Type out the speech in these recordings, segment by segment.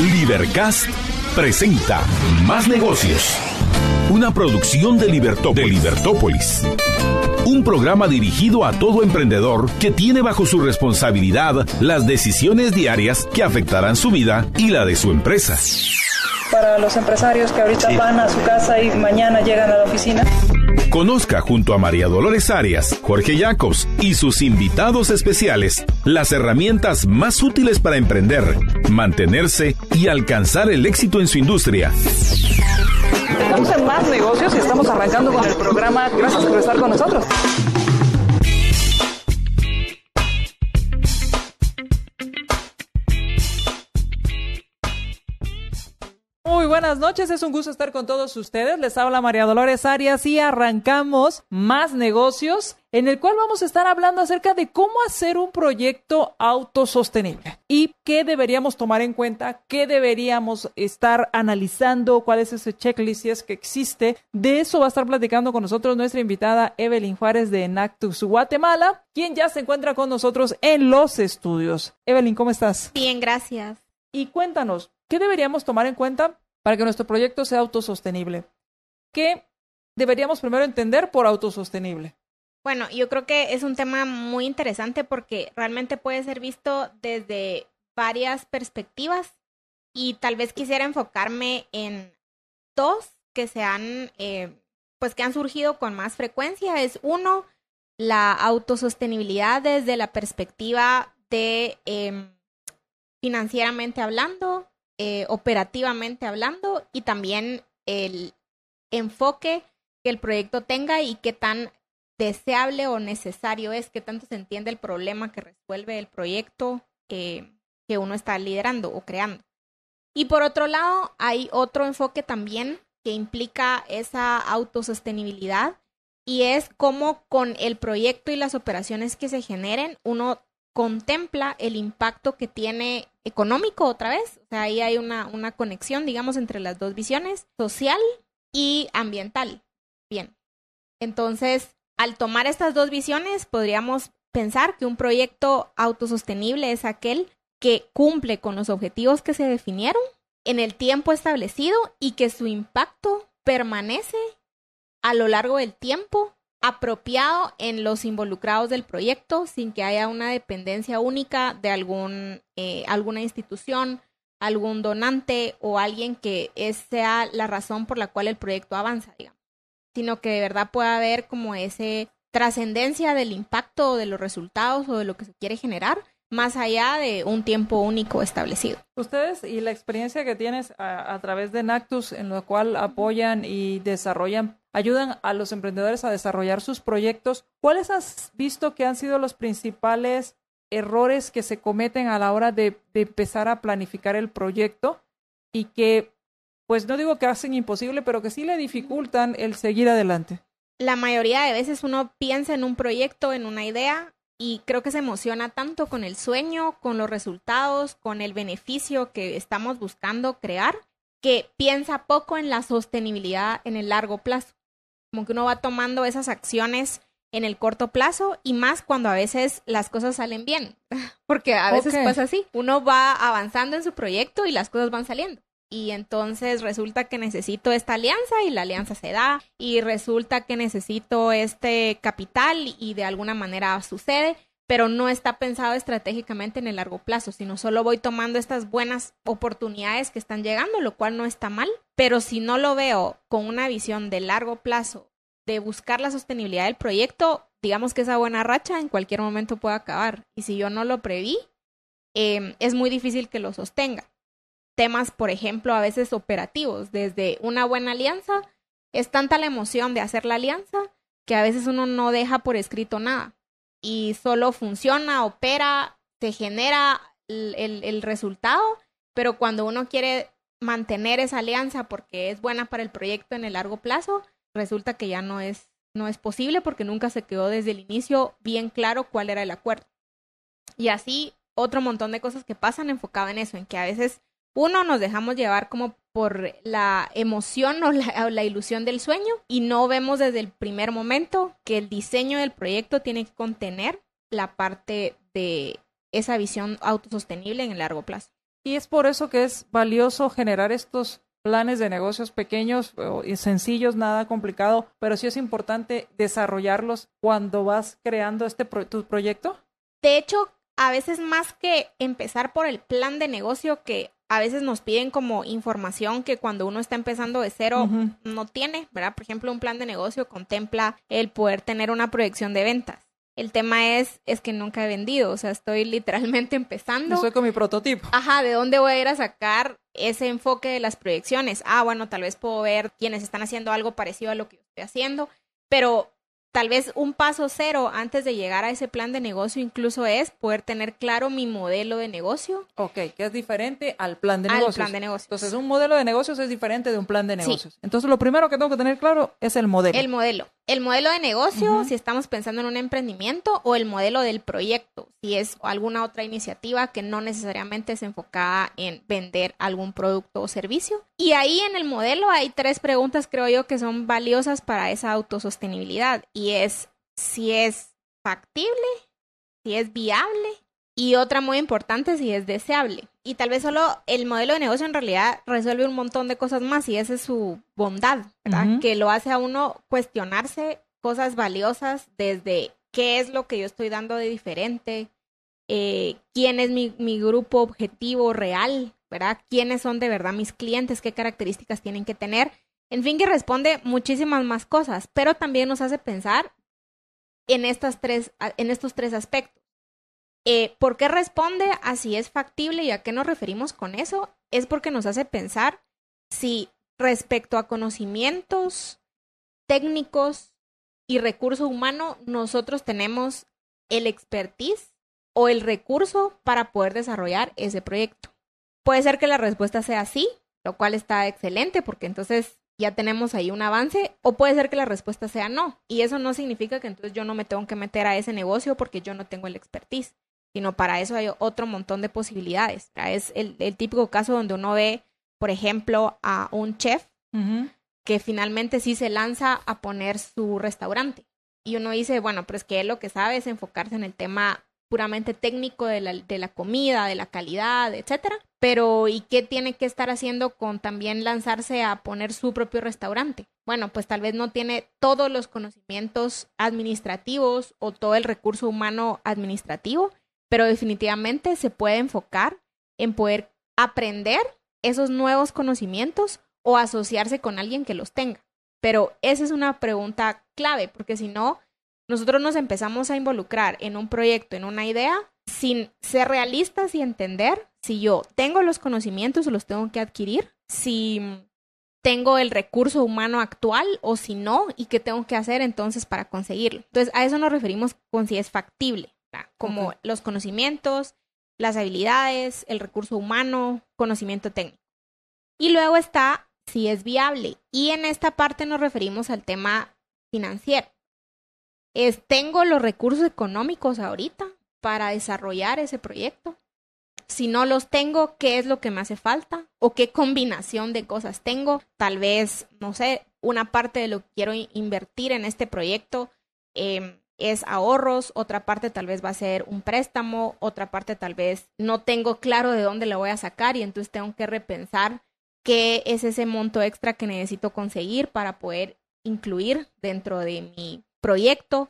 Libercast presenta Más Negocios. Una producción de, de Libertópolis. Un programa dirigido a todo emprendedor que tiene bajo su responsabilidad las decisiones diarias que afectarán su vida y la de su empresa. Para los empresarios que ahorita van a su casa y mañana llegan a la oficina. Conozca junto a María Dolores Arias, Jorge Jacobs y sus invitados especiales las herramientas más útiles para emprender, mantenerse y alcanzar el éxito en su industria. Estamos en más negocios y estamos arrancando con el programa. Gracias por estar con nosotros. Buenas noches, es un gusto estar con todos ustedes. Les habla María Dolores Arias y arrancamos más negocios en el cual vamos a estar hablando acerca de cómo hacer un proyecto autosostenible y qué deberíamos tomar en cuenta, qué deberíamos estar analizando, cuál es ese checklist si es que existe. De eso va a estar platicando con nosotros nuestra invitada Evelyn Juárez de Nactus Guatemala, quien ya se encuentra con nosotros en los estudios. Evelyn, ¿cómo estás? Bien, gracias. Y cuéntanos, ¿Qué deberíamos tomar en cuenta para que nuestro proyecto sea autosostenible? ¿Qué deberíamos primero entender por autosostenible? Bueno, yo creo que es un tema muy interesante porque realmente puede ser visto desde varias perspectivas y tal vez quisiera enfocarme en dos que se han, eh, pues que han surgido con más frecuencia. Es uno, la autosostenibilidad desde la perspectiva de eh, financieramente hablando, eh, operativamente hablando y también el enfoque que el proyecto tenga y qué tan deseable o necesario es, qué tanto se entiende el problema que resuelve el proyecto eh, que uno está liderando o creando. Y por otro lado, hay otro enfoque también que implica esa autosostenibilidad y es cómo con el proyecto y las operaciones que se generen, uno contempla el impacto que tiene económico otra vez. O sea, ahí hay una, una conexión, digamos, entre las dos visiones, social y ambiental. Bien. Entonces, al tomar estas dos visiones, podríamos pensar que un proyecto autosostenible es aquel que cumple con los objetivos que se definieron en el tiempo establecido y que su impacto permanece a lo largo del tiempo apropiado en los involucrados del proyecto sin que haya una dependencia única de algún, eh, alguna institución, algún donante o alguien que sea la razón por la cual el proyecto avanza, digamos, sino que de verdad pueda haber como ese trascendencia del impacto de los resultados o de lo que se quiere generar más allá de un tiempo único establecido. Ustedes y la experiencia que tienes a, a través de Nactus, en lo cual apoyan y desarrollan ayudan a los emprendedores a desarrollar sus proyectos. ¿Cuáles has visto que han sido los principales errores que se cometen a la hora de, empezar a planificar el proyecto y que, pues no digo que hacen imposible, pero que sí le dificultan el seguir adelante? La mayoría de veces uno piensa en un proyecto, en una idea, y creo que se emociona tanto con el sueño, con los resultados, con el beneficio que estamos buscando crear, que piensa poco en la sostenibilidad en el largo plazo como que uno va tomando esas acciones en el corto plazo y más cuando a veces las cosas salen bien, porque a veces pasa así, uno va avanzando en su proyecto y las cosas van saliendo. Y entonces resulta que necesito esta alianza y la alianza se da y resulta que necesito este capital y de alguna manera sucede, pero no está pensado estratégicamente en el largo plazo, sino solo voy tomando estas buenas oportunidades que están llegando, lo cual no está mal, pero si no lo veo con una visión de largo plazo, de buscar la sostenibilidad del proyecto, digamos que esa buena racha en cualquier momento puede acabar. Y si yo no lo preví, em, es muy difícil que lo sostenga. Temas, por ejemplo, a veces operativos, desde una buena alianza, es tanta la emoción de hacer la alianza que a veces uno no deja por escrito nada y solo funciona, opera, se genera el, resultado, pero cuando uno quiere mantener esa alianza porque es buena para el proyecto en el largo plazo, resulta que ya no es, no es posible porque nunca se quedó desde el inicio bien claro cuál era el acuerdo. Y así otro montón de cosas que pasan enfocado en eso, en que a veces uno nos dejamos llevar como por la emoción o la, ilusión del sueño y no vemos desde el primer momento que el diseño del proyecto tiene que contener la parte de esa visión autosostenible en el largo plazo. Y es por eso que es valioso generar estos planes de negocios pequeños y sencillos, nada complicado, pero sí es importante desarrollarlos cuando vas creando este tu proyecto. De hecho, a veces más que empezar por el plan de negocio que a veces nos piden como información que cuando uno está empezando de cero no tiene, ¿verdad? Por ejemplo, un plan de negocio contempla el poder tener una proyección de ventas. El tema es, es que nunca he vendido, o sea, estoy literalmente empezando. Estoy con mi prototipo. Ajá, ¿de dónde voy a ir a sacar ese enfoque de las proyecciones? Ah, bueno, tal vez puedo ver quienes están haciendo algo parecido a lo que yo estoy haciendo, pero tal vez un paso cero antes de llegar a ese plan de negocio incluso es poder tener claro mi modelo de negocio. Ok, que es diferente al plan de al negocios. plan de negocios. Entonces, un modelo de negocios es diferente de un plan de negocios. Entonces, lo primero que tengo que tener claro es el modelo. El modelo. El modelo de negocio, si estamos pensando en un emprendimiento, o el modelo del proyecto, si es alguna otra iniciativa que no necesariamente es enfocada en vender algún producto o servicio. Y ahí en el modelo hay tres preguntas, creo yo, que son valiosas para esa autosostenibilidad. Y es si es factible, si es viable y otra muy importante, si es deseable. Y tal vez solo el modelo de negocio en realidad resuelve un montón de cosas más y esa es su bondad, ¿verdad? Que lo hace a uno cuestionarse cosas valiosas desde qué es lo que yo estoy dando de diferente, eh, quién es mi, mi grupo objetivo real, ¿verdad? ¿Quiénes son de verdad mis clientes? ¿Qué características tienen que tener? En fin, que responde muchísimas más cosas, pero también nos hace pensar en, estas tres, en estos tres aspectos. Eh, ¿Por qué responde a si es factible y a qué nos referimos con eso? Es porque nos hace pensar si respecto a conocimientos técnicos y recurso humano, nosotros tenemos el expertise o el recurso para poder desarrollar ese proyecto. Puede ser que la respuesta sea sí, lo cual está excelente porque entonces ya tenemos ahí un avance, o puede ser que la respuesta sea no. Y eso no significa que entonces yo no me tengo que meter a ese negocio porque yo no tengo el expertise sino para eso hay otro montón de posibilidades. Es el, típico caso donde uno ve, por ejemplo, a un chef que finalmente sí se lanza a poner su restaurante. Y uno dice, bueno, pero es que él lo que sabe es enfocarse en el tema puramente técnico de la, de la comida, de la calidad, etcétera. Pero, ¿y qué tiene que estar haciendo con también lanzarse a poner su propio restaurante? Bueno, pues tal vez no tiene todos los conocimientos administrativos o todo el recurso humano administrativo, pero definitivamente se puede enfocar en poder aprender esos nuevos conocimientos o asociarse con alguien que los tenga. Pero esa es una pregunta clave, porque si no, nosotros nos empezamos a involucrar en un proyecto, en una idea, sin ser realistas y entender si yo tengo los conocimientos o los tengo que adquirir, si tengo el recurso humano actual o si no, y qué tengo que hacer entonces para conseguirlo. Entonces, a eso nos referimos con si es factible como los conocimientos, las habilidades, el recurso humano, conocimiento técnico. Y luego está si es viable. Y en esta parte nos referimos al tema financiero. Es, ¿tengo los recursos económicos ahorita para desarrollar ese proyecto? Si no los tengo, ¿qué es lo que me hace falta? ¿O qué combinación de cosas tengo? Tal vez, no sé, una parte de lo que quiero invertir en este proyecto eh, es ahorros, otra parte tal vez va a ser un préstamo, otra parte tal vez no tengo claro de dónde lo voy a sacar y entonces tengo que repensar qué es ese monto extra que necesito conseguir para poder incluir dentro de mi proyecto.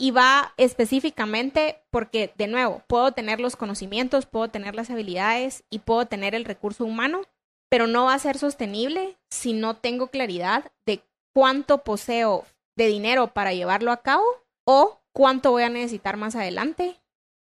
Y va específicamente porque, de nuevo, puedo tener los conocimientos, puedo tener las habilidades y puedo tener el recurso humano, pero no va a ser sostenible si no tengo claridad de cuánto poseo de dinero para llevarlo a cabo o cuánto voy a necesitar más adelante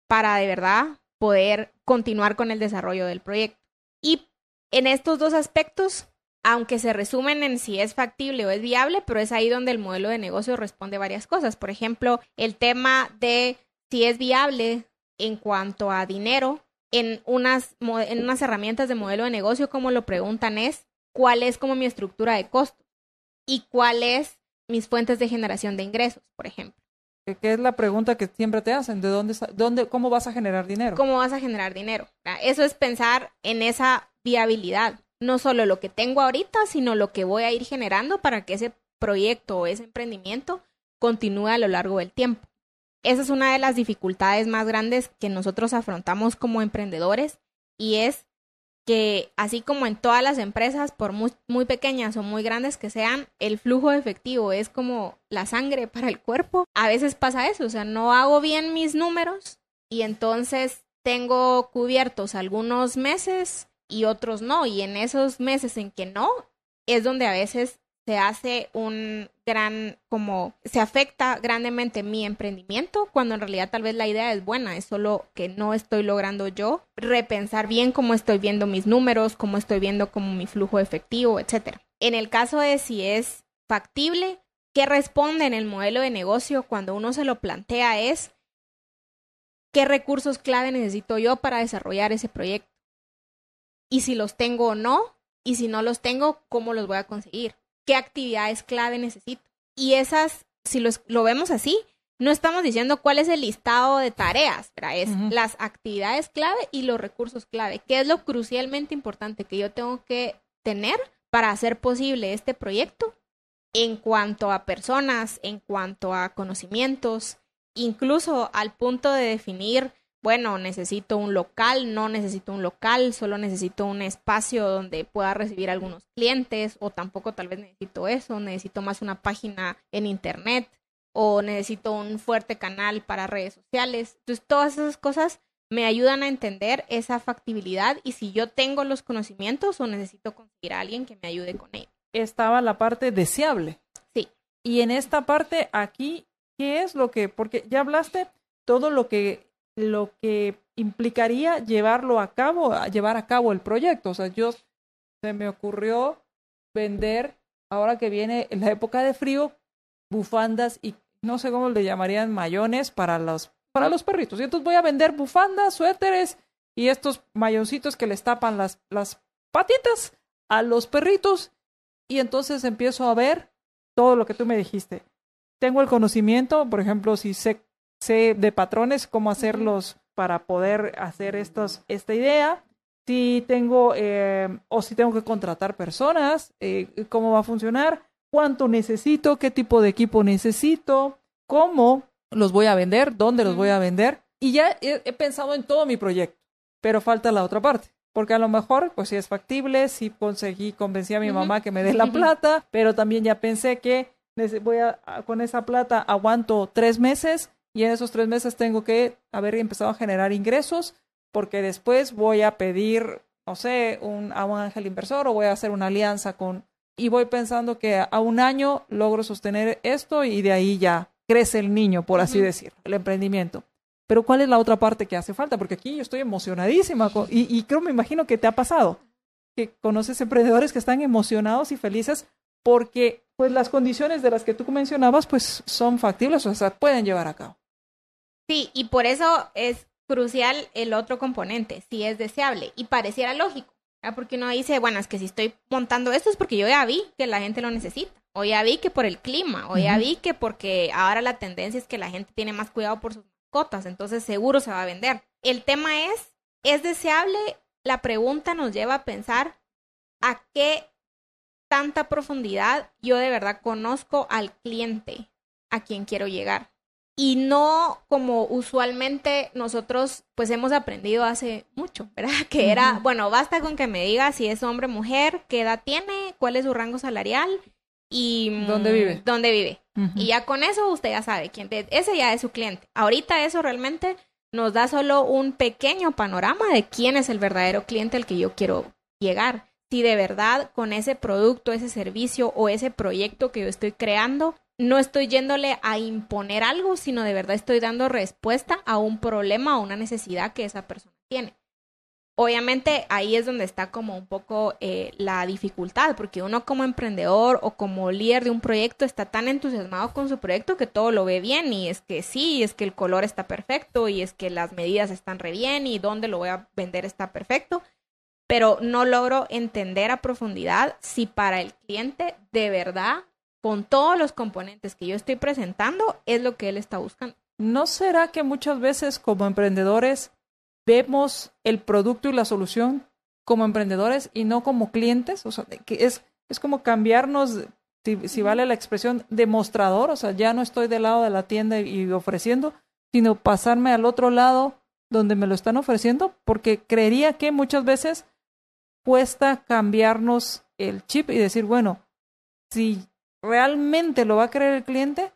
para de verdad poder continuar con el desarrollo del proyecto. Y en estos dos aspectos, aunque se resumen en si es factible o es viable, pero es ahí donde el modelo de negocio responde varias cosas. Por ejemplo, el tema de si es viable en cuanto a dinero, en unas, en unas herramientas de modelo de negocio, como lo preguntan, es cuál es como mi estructura de costos y cuáles mis fuentes de generación de ingresos, por ejemplo que es la pregunta que siempre te hacen, ¿de dónde, dónde, cómo vas a generar dinero? ¿Cómo vas a generar dinero? Eso es pensar en esa viabilidad, no solo lo que tengo ahorita, sino lo que voy a ir generando para que ese proyecto o ese emprendimiento continúe a lo largo del tiempo. Esa es una de las dificultades más grandes que nosotros afrontamos como emprendedores y es que así como en todas las empresas, por muy, pequeñas o muy grandes que sean, el flujo efectivo es como la sangre para el cuerpo. A veces pasa eso, o sea, no hago bien mis números y entonces tengo cubiertos algunos meses y otros no. Y en esos meses en que no, es donde a veces se hace un gran, como se afecta grandemente mi emprendimiento, cuando en realidad tal vez la idea es buena, es solo que no estoy logrando yo repensar bien cómo estoy viendo mis números, cómo estoy viendo como mi flujo efectivo, etcétera. En el caso de si es factible, ¿qué responde en el modelo de negocio cuando uno se lo plantea es qué recursos clave necesito yo para desarrollar ese proyecto? Y si los tengo o no, y si no los tengo, ¿cómo los voy a conseguir? Qué actividades clave necesito. Y esas, si lo vemos así, no estamos diciendo cuál es el listado de tareas, ¿verdad? Es las actividades clave y los recursos clave, ¿Qué es lo crucialmente importante que yo tengo que tener para hacer posible este proyecto en cuanto a personas, en cuanto a conocimientos, incluso al punto de definir bueno, necesito un local, no necesito un local, solo necesito un espacio donde pueda recibir algunos clientes o tampoco tal vez necesito eso, necesito más una página en internet o necesito un fuerte canal para redes sociales. Entonces, todas esas cosas me ayudan a entender esa factibilidad y si yo tengo los conocimientos o necesito conseguir a alguien que me ayude con ello. Estaba la parte deseable. Sí. Y en esta parte aquí, ¿qué es lo que, porque ya hablaste todo lo que lo que implicaría llevarlo a cabo, llevar a cabo el proyecto. O sea, yo se me ocurrió vender, ahora que viene la época de frío, bufandas y no sé cómo le llamarían mayones para los, para los perritos. Y entonces voy a vender bufandas, suéteres y estos mayoncitos que les tapan las, las patitas a los perritos. Y entonces empiezo a ver todo lo que tú me dijiste. Tengo el conocimiento, por ejemplo, si sé sé de patrones cómo hacerlos para poder hacer estos, esta idea. Si tengo eh, o si tengo que contratar personas, eh, cómo va a funcionar, cuánto necesito, qué tipo de equipo necesito, cómo los voy a vender, dónde los voy a vender. Y ya he, pensado en todo mi proyecto, pero falta la otra parte porque a lo mejor, pues si es factible, si conseguí, convencí a mi mamá que me dé la plata, pero también ya pensé que voy a, con esa plata aguanto tres meses y en esos tres meses tengo que haber empezado a generar ingresos porque después voy a pedir, no sé, un, a un ángel inversor o voy a hacer una alianza con... Y voy pensando que a un año logro sostener esto y de ahí ya crece el niño, por así decirlo, el emprendimiento. Pero ¿cuál es la otra parte que hace falta? Porque aquí yo estoy emocionadísima y, y creo, me imagino que te ha pasado, que conoces emprendedores que están emocionados y felices porque pues las condiciones de las que tú mencionabas pues son factibles, o sea, pueden llevar a cabo. Sí, y por eso es crucial el otro componente, si es deseable. Y pareciera lógico, porque uno dice, bueno, es que si estoy montando esto es porque yo ya vi que la gente lo necesita. O ya vi que por el clima, o ya vi que porque ahora la tendencia es que la gente tiene más cuidado por sus mascotas, entonces seguro se va a vender. El tema es, ¿es deseable? La pregunta nos lleva a pensar a qué tanta profundidad yo de verdad conozco al cliente a quien quiero llegar y no como usualmente nosotros pues hemos aprendido hace mucho, ¿verdad? Que era, bueno, basta con que me diga si es hombre o mujer, qué edad tiene, cuál es su rango salarial y mm, dónde vive. Dónde vive. Y ya con eso usted ya sabe quién ese ya es su cliente. Ahorita eso realmente nos da solo un pequeño panorama de quién es el verdadero cliente al que yo quiero llegar. Si de verdad con ese producto, ese servicio o ese proyecto que yo estoy creando no estoy yéndole a imponer algo, sino de verdad estoy dando respuesta a un problema o una necesidad que esa persona tiene. Obviamente ahí es donde está como un poco eh, la dificultad, porque uno como emprendedor o como líder de un proyecto está tan entusiasmado con su proyecto que todo lo ve bien y es que sí, es que el color está perfecto y es que las medidas están re bien y dónde lo voy a vender está perfecto, pero no logro entender a profundidad si para el cliente de verdad con todos los componentes que yo estoy presentando, es lo que él está buscando. ¿No será que muchas veces como emprendedores vemos el producto y la solución como emprendedores y no como clientes? O sea, que es, es como cambiarnos, si, vale la expresión, demostrador, o sea, ya no estoy del lado de la tienda y ofreciendo, sino pasarme al otro lado donde me lo están ofreciendo, porque creería que muchas veces cuesta cambiarnos el chip y decir, bueno, si realmente lo va a querer el cliente,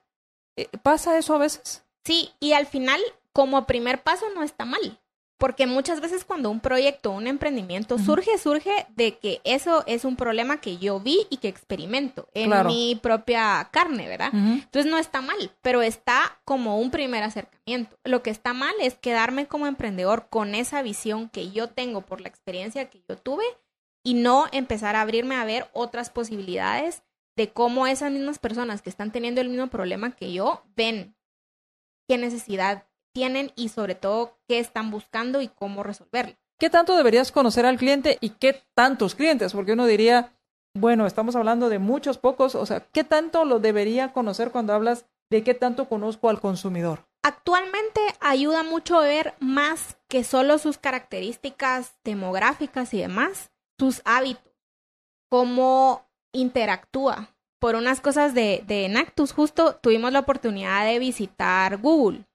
eh, ¿pasa eso a veces? Sí, y al final, como primer paso, no está mal. Porque muchas veces cuando un proyecto, un emprendimiento surge, surge de que eso es un problema que yo vi y que experimento en mi propia carne, ¿verdad? Entonces no está mal, pero está como un primer acercamiento. Lo que está mal es quedarme como emprendedor con esa visión que yo tengo por la experiencia que yo tuve y no empezar a abrirme a ver otras posibilidades de cómo esas mismas personas que están teniendo el mismo problema que yo ven qué necesidad tienen y sobre todo qué están buscando y cómo resolverlo. ¿Qué tanto deberías conocer al cliente y qué tantos clientes? Porque uno diría, bueno, estamos hablando de muchos, pocos, o sea, ¿qué tanto lo debería conocer cuando hablas de qué tanto conozco al consumidor? Actualmente ayuda mucho a ver más que solo sus características demográficas y demás, sus hábitos, cómo interactúa. Por unas cosas de, de Nactus, justo tuvimos la oportunidad de visitar Google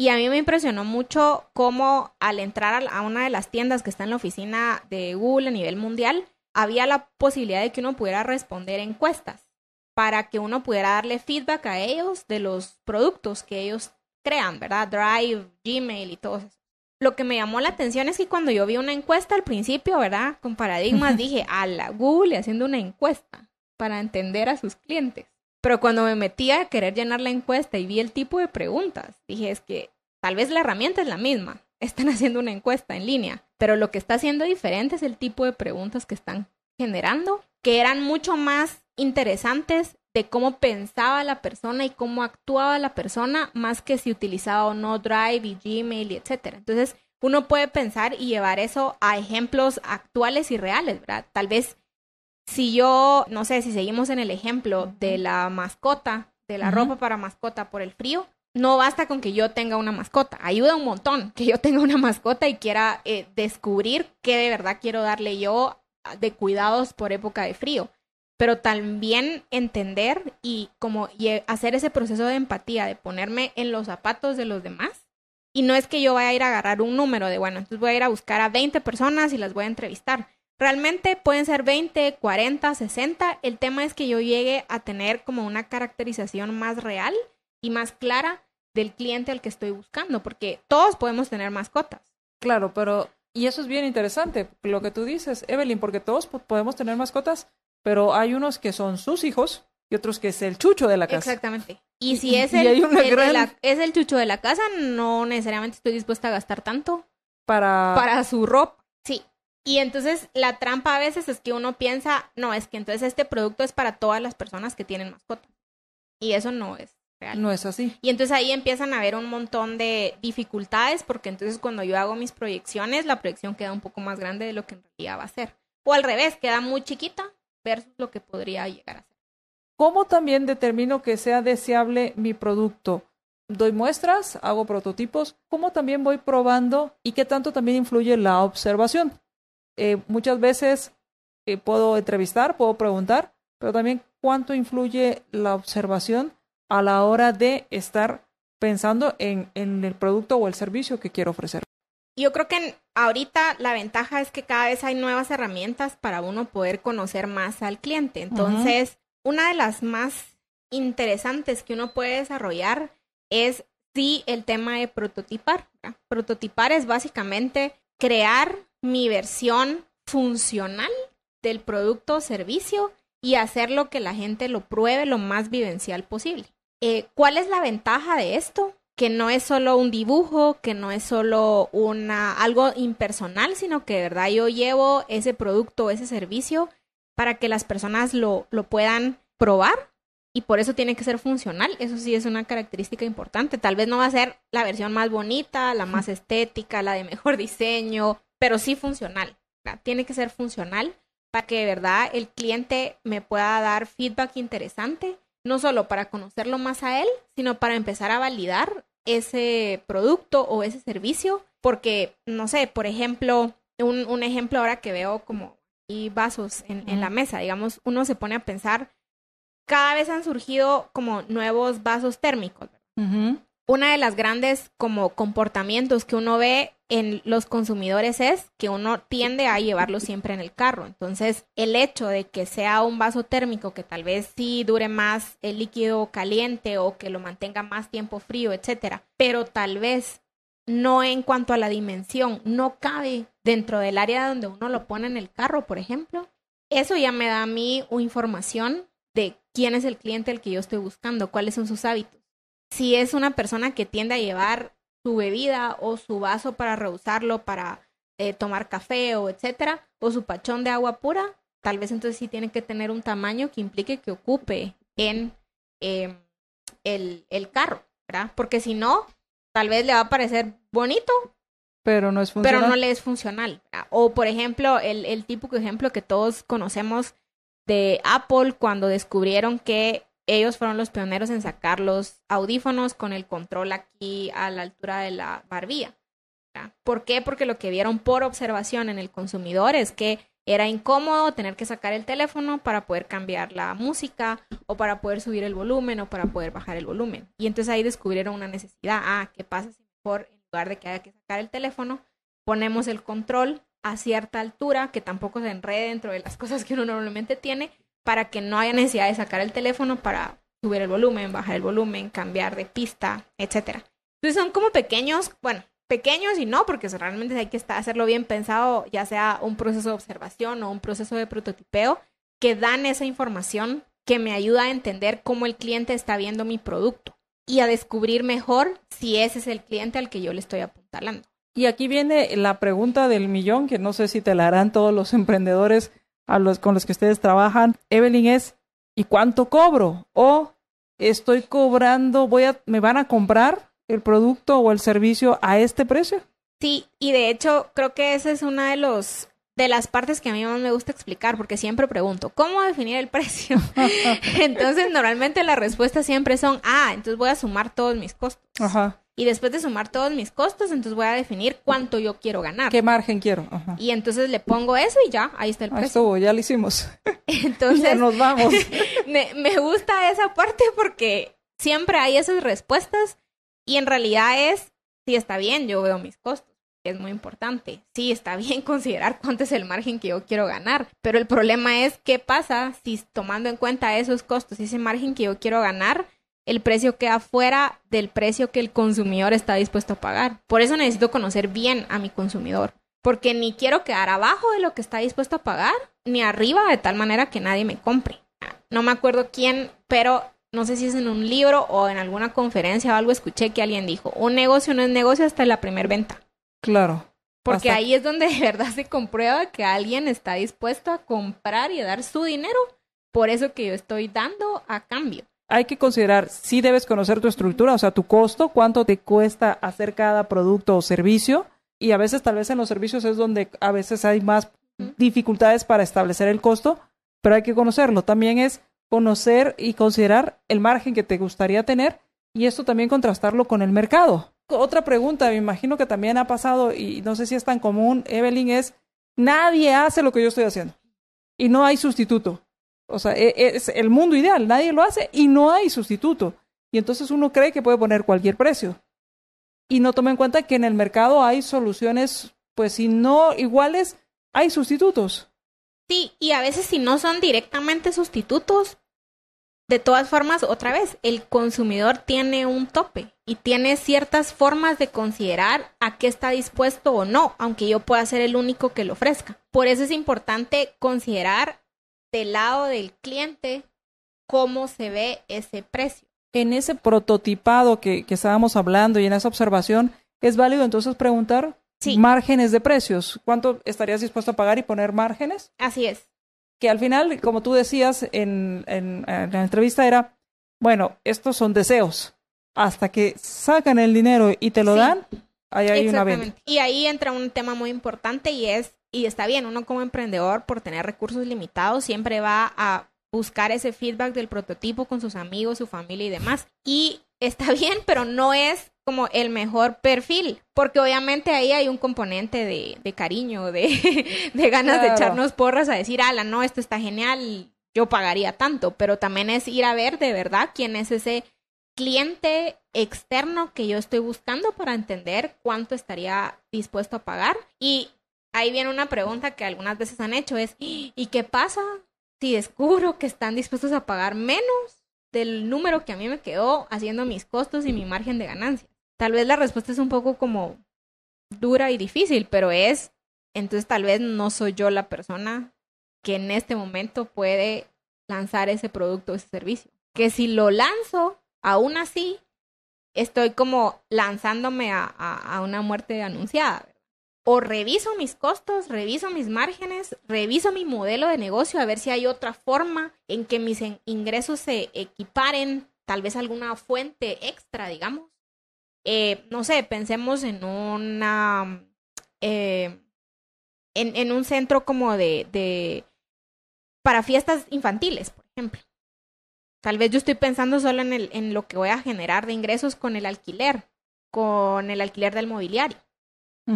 y a mí me impresionó mucho cómo al entrar a una de las tiendas que está en la oficina de Google a nivel mundial, había la posibilidad de que uno pudiera responder encuestas para que uno pudiera darle feedback a ellos de los productos que ellos crean, ¿verdad? Drive, Gmail y todo eso. Lo que me llamó la atención es que cuando yo vi una encuesta al principio, ¿verdad? Con paradigmas, dije, a la Google haciendo una encuesta para entender a sus clientes. Pero cuando me metí a querer llenar la encuesta y vi el tipo de preguntas, dije, es que tal vez la herramienta es la misma. Están haciendo una encuesta en línea, pero lo que está haciendo diferente es el tipo de preguntas que están generando, que eran mucho más interesantes de cómo pensaba la persona y cómo actuaba la persona, más que si utilizaba o no Drive y Gmail y etcétera. Entonces, uno puede pensar y llevar eso a ejemplos actuales y reales, ¿verdad? Tal vez si yo, no sé, si seguimos en el ejemplo de la mascota, de la ropa para mascota por el frío, no basta con que yo tenga una mascota, ayuda un montón que yo tenga una mascota y quiera eh, descubrir qué de verdad quiero darle yo de cuidados por época de frío, pero también entender y como hacer ese proceso de empatía, de ponerme en los zapatos de los demás. Y no es que yo vaya a ir a agarrar un número de, bueno, entonces voy a ir a buscar a 20 personas y las voy a entrevistar Realmente pueden ser 20, 40, 60. El tema es que yo llegue a tener como una caracterización más real y más clara del cliente al que estoy buscando, porque todos podemos tener mascotas. Claro, pero y eso es bien interesante lo que tú dices, Evelyn, porque todos podemos tener mascotas, pero hay unos que son sus hijos y otros que es el chucho de la casa. Exactamente. Y si es el, es el chucho de la casa, no necesariamente estoy dispuesta a gastar tanto para para su ropa. Sí, y entonces la trampa a veces es que uno piensa, no, es que entonces este producto es para todas las personas que tienen mascota. Y eso no es real. No es así. Y entonces ahí empiezan a haber un montón de dificultades porque entonces cuando yo hago mis proyecciones, la proyección queda un poco más grande de lo que en realidad va a ser. O al revés, queda muy chiquita versus lo que podría llegar a ser. ¿Cómo también determino que sea deseable mi producto? Doy muestras, hago prototipos, ¿cómo también voy probando y qué tanto también influye la observación? Eh, muchas veces eh, puedo entrevistar, puedo preguntar, pero también cuánto influye la observación a la hora de estar pensando en, en el producto o el servicio que quiero ofrecer. Yo creo que ahorita la ventaja es que cada vez hay nuevas herramientas para uno poder conocer más al cliente. Entonces, una de las más interesantes que uno puede desarrollar es sí el tema de prototipar. Prototipar es básicamente crear mi versión funcional del producto o servicio y hacer lo que la gente lo pruebe lo más vivencial posible. Eh, ¿Cuál es la ventaja de esto? Que no es solo un dibujo, que no es solo una, algo impersonal, sino que de verdad yo llevo ese producto ese servicio para que las personas lo, lo puedan probar y por eso tiene que ser funcional. Eso sí es una característica importante. Tal vez no va a ser la versión más bonita, la más estética, la de mejor diseño, pero sí funcional. Tiene que ser funcional para que de verdad el cliente me pueda dar feedback interesante, no solo para conocerlo más a él, sino para empezar a validar ese producto o ese servicio, porque, no sé, por ejemplo, un, un ejemplo ahora que veo como y vasos en, en, la mesa, digamos, uno se pone a pensar, cada vez han surgido como nuevos vasos térmicos. Una de las grandes como comportamientos que uno ve en los consumidores es que uno tiende a llevarlo siempre en el carro. Entonces, el hecho de que sea un vaso térmico que tal vez sí dure más el líquido caliente o que lo mantenga más tiempo frío, etcétera, pero tal vez no en cuanto a la dimensión, no cabe dentro del área donde uno lo pone en el carro, por ejemplo. Eso ya me da a mí información de quién es el cliente al que yo estoy buscando, cuáles son sus hábitos si es una persona que tiende a llevar su bebida o su vaso para reusarlo para eh, tomar café o etcétera, o su pachón de agua pura, tal vez entonces sí tiene que tener un tamaño que implique que ocupe en em, el, el, carro, ¿verdad? Porque si no, tal vez le va a parecer bonito, pero no es funcional. Pero no le es funcional. O, por ejemplo, el, el típico ejemplo que todos conocemos de Apple cuando descubrieron que ellos fueron los pioneros en sacar los audífonos con el control aquí a la altura de la barbilla. ¿Por qué? Porque lo que vieron por observación en el consumidor es que era incómodo tener que sacar el teléfono para poder cambiar la música o para poder subir el volumen o para poder bajar el volumen. Y entonces ahí descubrieron una necesidad. Ah, ¿qué pasa si mejor en lugar de que haya que sacar el teléfono, ponemos el control a cierta altura que tampoco se enrede dentro de las cosas que uno normalmente tiene para que no haya necesidad de sacar el teléfono para subir el volumen, bajar el volumen, cambiar de pista, etcétera. Entonces son como pequeños, bueno, pequeños y no, porque realmente hay que hacerlo bien pensado, ya sea un proceso de observación o un proceso de prototipeo, que dan esa información que me ayuda a entender cómo el cliente está viendo mi producto y a descubrir mejor si ese es el cliente al que yo le estoy apuntalando. Y aquí viene la pregunta del millón, que no sé si te la harán todos los emprendedores a los con los que ustedes trabajan, Evelyn, es ¿y cuánto cobro? O estoy cobrando, voy a, me van a comprar el producto o el servicio a este precio. Sí, y de hecho creo que esa es una de los de las partes que a mí más me gusta explicar, porque siempre pregunto, ¿cómo definir el precio? entonces, normalmente las respuestas siempre son, ah, entonces voy a sumar todos mis costos. Ajá. Y después de sumar todos mis costos, entonces voy a definir cuánto yo quiero ganar. ¿Qué margen quiero? Y entonces le pongo eso y ya, ahí está el precio. estuvo, ya lo hicimos. Entonces, ya nos vamos. me, me gusta esa parte porque siempre hay esas respuestas y en realidad es, sí está bien, yo veo mis costos. Es muy importante. Sí, está bien considerar cuánto es el margen que yo quiero ganar, pero el problema es qué pasa si tomando en cuenta esos costos y ese margen que yo quiero ganar, el precio queda fuera del precio que el consumidor está dispuesto a pagar. Por eso necesito conocer bien a mi consumidor, porque ni quiero quedar abajo de lo que está dispuesto a pagar, ni arriba de tal manera que nadie me compre. No me acuerdo quién, pero no sé si es en un libro o en alguna conferencia o algo escuché que alguien dijo, un negocio no es negocio hasta la primera venta. Claro. Porque ahí es donde de verdad se comprueba que alguien está dispuesto a comprar y a dar su dinero por eso que yo estoy dando a cambio hay que considerar, si debes conocer tu estructura, o sea, tu costo, cuánto te cuesta hacer cada producto o servicio. Y a veces, tal vez en los servicios es donde a veces hay más dificultades para establecer el costo, pero hay que conocerlo. También es conocer y considerar el margen que te gustaría tener y esto también contrastarlo con el mercado. Otra pregunta, me imagino que también ha pasado y no sé si es tan común, Evelyn, es nadie hace lo que yo estoy haciendo y no hay sustituto. O sea, e, es el mundo ideal, nadie lo hace y no hay sustituto. Y entonces uno cree que puede poner cualquier precio. Y no toma en cuenta que en el mercado hay soluciones, pues si no iguales, hay sustitutos. Sí, y a veces si no son directamente sustitutos, de todas formas, otra vez, el consumidor tiene un tope y tiene ciertas formas de considerar a qué está dispuesto o no, aunque yo pueda ser el único que lo ofrezca. Por eso es importante considerar del lado del cliente cómo se ve ese precio. En ese prototipado que, que estábamos hablando y en esa observación, ¿es válido entonces preguntar márgenes de precios? ¿Cuánto estarías dispuesto a pagar y poner márgenes? Así es. Que al final, como tú decías en, en, la entrevista, era, bueno, estos son deseos. Hasta que sacan el dinero y te lo dan, ahí hay una venta. Y ahí entra un tema muy importante y es y está bien, uno como emprendedor, por tener recursos limitados, siempre va a buscar ese feedback del prototipo con sus amigos, su familia y demás. Y está bien, pero no es como el mejor perfil, porque obviamente ahí hay un componente de, de cariño, de, de ganas de echarnos porras a decir, ala, no, esto está genial, yo pagaría tanto, pero también es ir a ver de verdad quién es ese cliente externo que yo estoy buscando para entender cuánto estaría dispuesto a pagar. Y ahí viene una pregunta que algunas veces han hecho es, ¿y qué pasa si descubro que están dispuestos a pagar menos del número que a mí me quedó haciendo mis costos y mi margen de ganancia? Tal vez la respuesta es un poco como dura y difícil, pero es, entonces tal vez no soy yo la persona que en este momento puede lanzar ese producto o ese servicio. Que si lo lanzo, aún así, estoy como lanzándome a, a, una muerte anunciada. O reviso mis costos, reviso mis márgenes, reviso mi modelo de negocio a ver si hay otra forma en que mis ingresos se equiparen, tal vez alguna fuente extra, digamos. Eh, no sé, pensemos en una... Eh, en, en, un centro como de, de... para fiestas infantiles, por ejemplo. Tal vez yo estoy pensando solo en, el, en lo que voy a generar de ingresos con el alquiler, con el alquiler del mobiliario.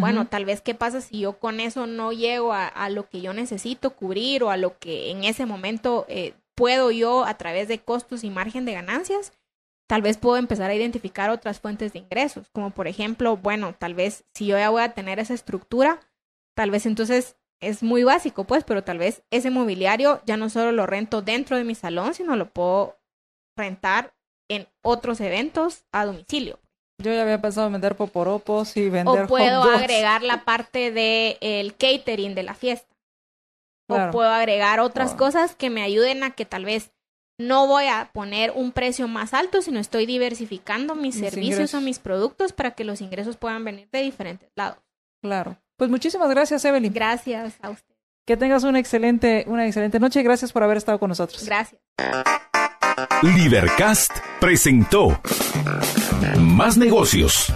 Bueno, tal vez qué pasa si yo con eso no llego a, a, lo que yo necesito cubrir o a lo que en ese momento eh, puedo yo a través de costos y margen de ganancias. Tal vez puedo empezar a identificar otras fuentes de ingresos, como por ejemplo, bueno, tal vez si yo ya voy a tener esa estructura, tal vez entonces es muy básico, pues, pero tal vez ese mobiliario ya no solo lo rento dentro de mi salón, sino lo puedo rentar en otros eventos a domicilio. Yo ya había pensado en vender poporopos y vender O puedo agregar la parte del el catering de la fiesta. O puedo agregar otras cosas que me ayuden a que tal vez no voy a poner un precio más alto, sino estoy diversificando mis, servicios o mis productos para que los ingresos puedan venir de diferentes lados. Claro. Pues muchísimas gracias, Evelyn. Gracias a usted. Que tengas una excelente, una excelente noche y gracias por haber estado con nosotros. Gracias. Libercast presentó Más negocios.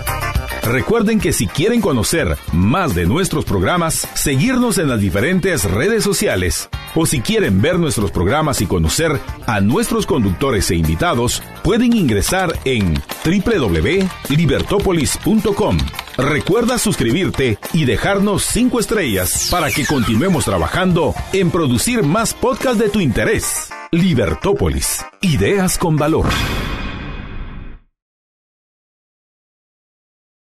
Recuerden que si quieren conocer más de nuestros programas, seguirnos en las diferentes redes sociales o si quieren ver nuestros programas y conocer a nuestros conductores e invitados, pueden ingresar en www.libertopolis.com. Recuerda suscribirte y dejarnos 5 estrellas para que continuemos trabajando en producir más podcasts de tu interés. Libertópolis, ideas con valor.